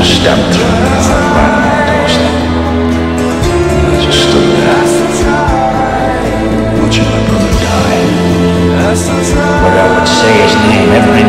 a step through the right on the doorstep. I just stood there, watching my brother die. But I would say his name every